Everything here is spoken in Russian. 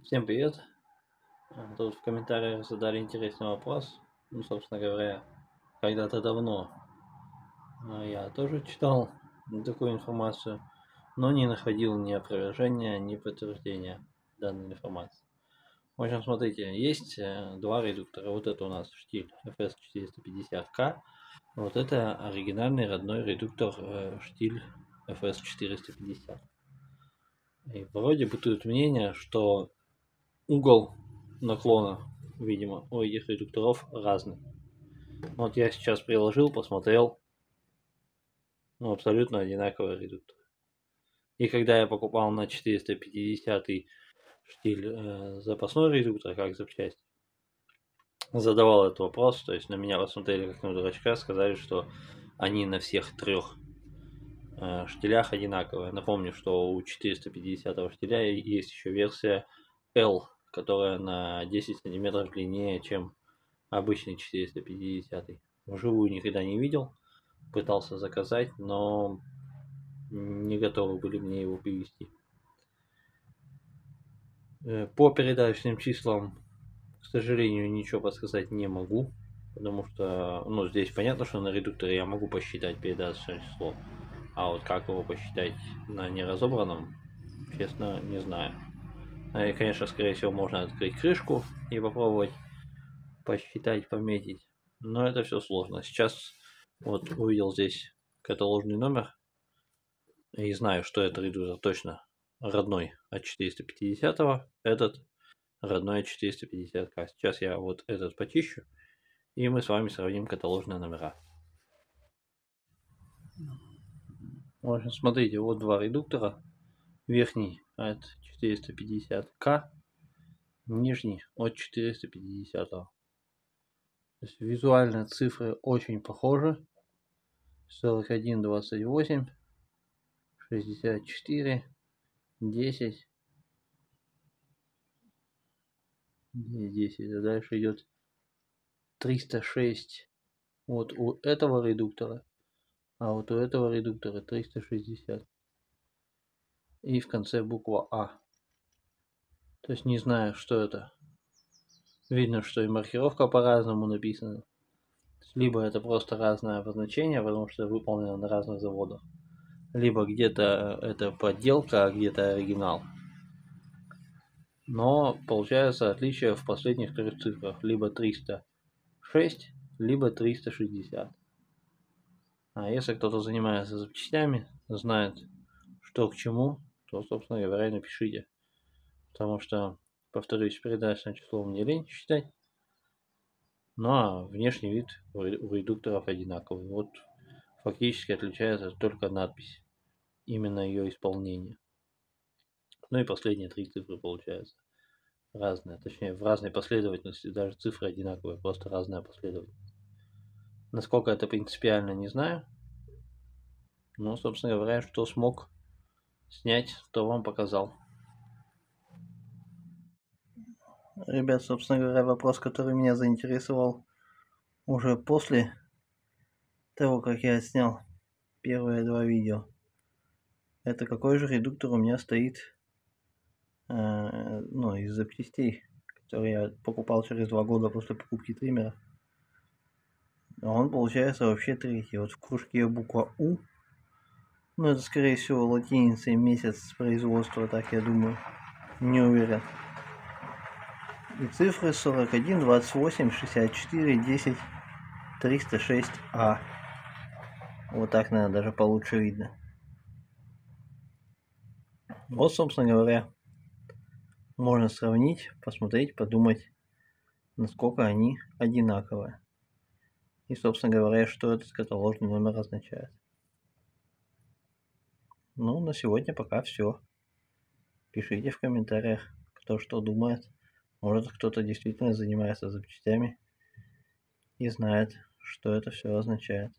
Всем привет! А, Тут в комментариях задали интересный вопрос. Ну, собственно говоря, когда-то давно а, я тоже читал такую информацию, но не находил ни опровержения, ни подтверждения данной информации. В общем, смотрите, есть э, два редуктора. Вот это у нас штиль FS450K. Вот это оригинальный родной редуктор э, штиль FS450. И вроде бытует мнение, что угол наклона, видимо, у этих редукторов разный. Вот я сейчас приложил, посмотрел, ну, абсолютно одинаковый редуктор. И когда я покупал на 450 штиль э, запасной редуктор, как запчасть, задавал этот вопрос, то есть на меня посмотрели как на дурачка, сказали, что они на всех трех э, штилях одинаковые. Напомню, что у 450 штиля есть еще версия L, которая на 10 сантиметров длиннее, чем обычный 450. Вживую никогда не видел, пытался заказать, но не готовы были мне его привезти. Э, по передаточным числам, к сожалению, ничего подсказать не могу, потому что, ну, здесь понятно, что на редукторе я могу посчитать передаточное число, а вот как его посчитать на неразобранном, честно, не знаю. А, и, конечно, скорее всего, можно открыть крышку и попробовать посчитать, пометить. Но это все сложно. Сейчас вот увидел здесь каталожный номер и знаю, что это редуктор точно родной от 450 этот родной от 450 -ка. Сейчас я вот этот почищу и мы с вами сравним каталожные номера. В общем, смотрите, вот два редуктора. Верхний от 450к, нижний от 450. То есть визуально цифры очень похожи. 41, 28, 64, 10, 10, а дальше идет 306 вот у этого редуктора, а вот у этого редуктора 360 и в конце буква А. То есть не знаю, что это. Видно, что и маркировка по-разному написана. Либо это просто разное обозначение, потому что выполнено на разных заводах. Либо где-то это подделка, а где-то оригинал. Но получается отличие в последних трех цифрах. Либо 306, либо 360. А если кто-то занимается запчастями, знает, что к чему, то, собственно говоря, напишите. Потому что, повторюсь, передачное число мне лень считать. Ну а внешний вид у редукторов одинаковый. Вот фактически отличается только надпись. Именно ее исполнение. Ну и последние три цифры получаются разные. Точнее, в разной последовательности. Даже цифры одинаковые, просто разная последовательность. Насколько это принципиально, не знаю. Но, собственно говоря, что смог снять, то вам показал. Ребят, собственно говоря, вопрос, который меня заинтересовал уже после того, как я снял первые два видео. Это какой же редуктор у меня стоит э, ну, из запчастей, который я покупал через два года после покупки триммера. Он получается вообще третий. Вот в кружке буква У ну, это, скорее всего, латиница и месяц производства, так я думаю. Не уверен. И цифры 41, 28, 64, 10, 306 А. Вот так, наверное, даже получше видно. Вот, собственно говоря, можно сравнить, посмотреть, подумать, насколько они одинаковые. И, собственно говоря, что этот каталожный номер означает. Ну, на сегодня пока все. Пишите в комментариях, кто что думает. Может, кто-то действительно занимается запчастями и знает, что это все означает.